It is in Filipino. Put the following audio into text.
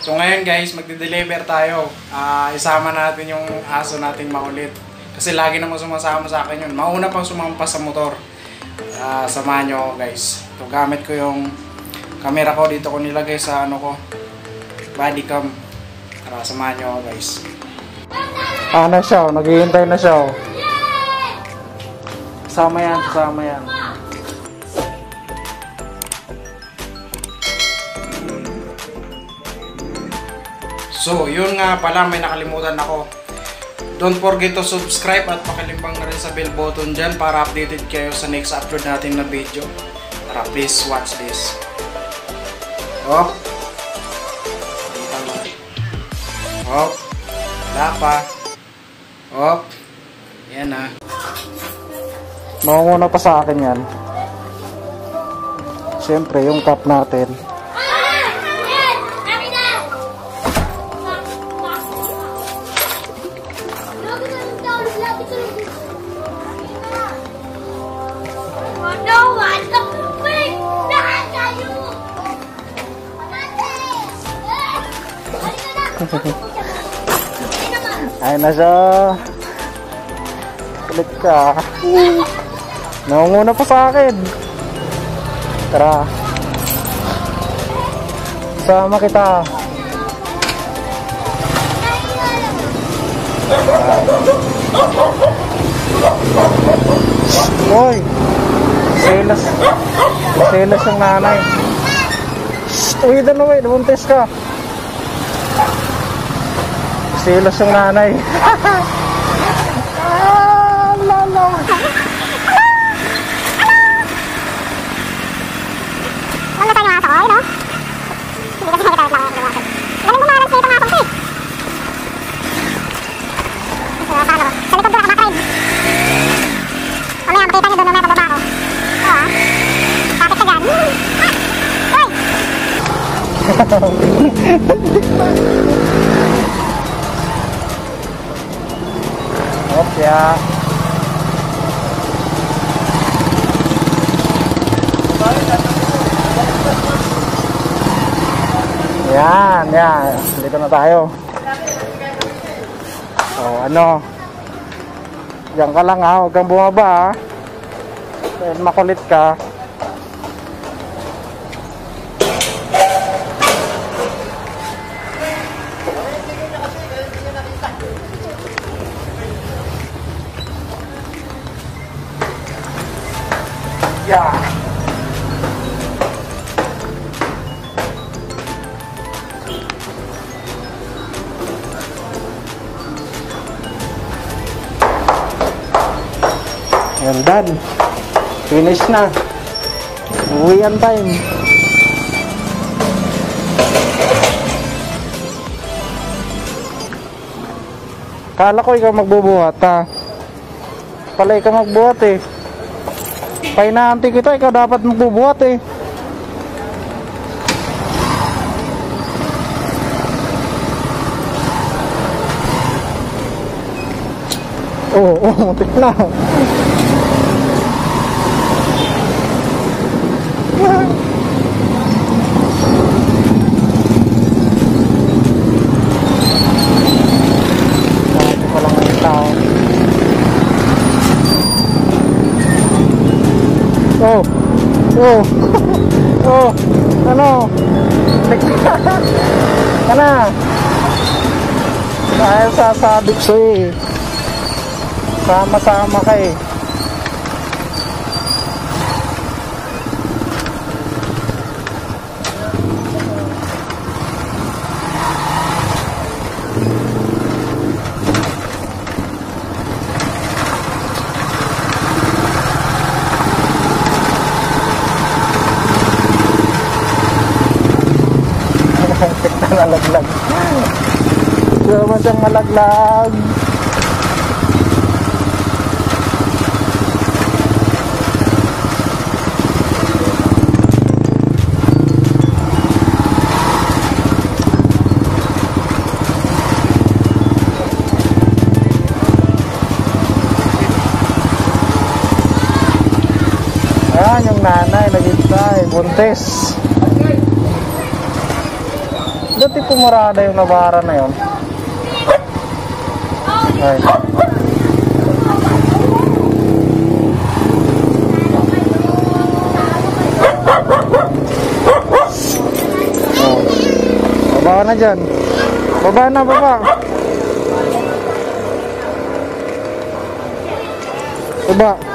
So ngayon guys, magde-deliver tayo. Ah, isama natin yung aso natin makulit. Kasi lagi namang sumasama sa akin yun. Mauna pang sumampas sa motor. Ah, samahan nyo guys. Ito gamit ko yung camera ko dito ko nilagay sa ano ko. Body cam. Tara, samahan nyo guys. Ah, na siya. oh. Naghihintay na siya. oh. Sama yan, sama yan. So, yun nga pala, may nakalimutan ako. Don't forget to subscribe at pakilimbang na rin sa bell button dyan para updated kayo sa next upload natin na video. Tara, please watch this. Oh. Oh. Wala pa. Oh. Yan na. Mangunguna pa sa akin yan. Siyempre, yung cup natin. Ayun na siya. Kulit ka. Nangunguna pa sa akin. Tara. Sama kita. Hoy! Selas. Selas yung nanay. Uy, doon uwi. Nabuntis ka. Selas yung nanay. ah, lala. Ano tayo mga sakoy, no? Hindi kasi nagkakit lang ang lumasan. Galing bumalas na itong akong cake. So, paano ba? Sa likod doon, kumakain. Mamaya, makita niyo doon mamaya pababa ko. Oo, ah. Kapit ka dyan. Ah! Hoy! Opya. Yan, yan. Dito na tayo. So, ano? Diyan ka lang ha. Huwag kang bumaba ha. Makulit ka. Yeah. Yan, done. Finish na. Uwian time. Kala ko ikaw magbubuhat ha. Pala ikaw magbuhat eh. Painaanti kita, ikaw dapat magbubuhat eh. Oo, oh, oh, mutik na. Oh, oh, ano? Ano? Dahil sasabi ko eh. Sama-sama ka eh. Malaglag. Hindi naman siyang malaglag. Ayan yung nanay, naghintay, buntis. Dati pumurada yung nabara na yun. Ay. Oh. Baba na dyan. Baba na, baba. Baba.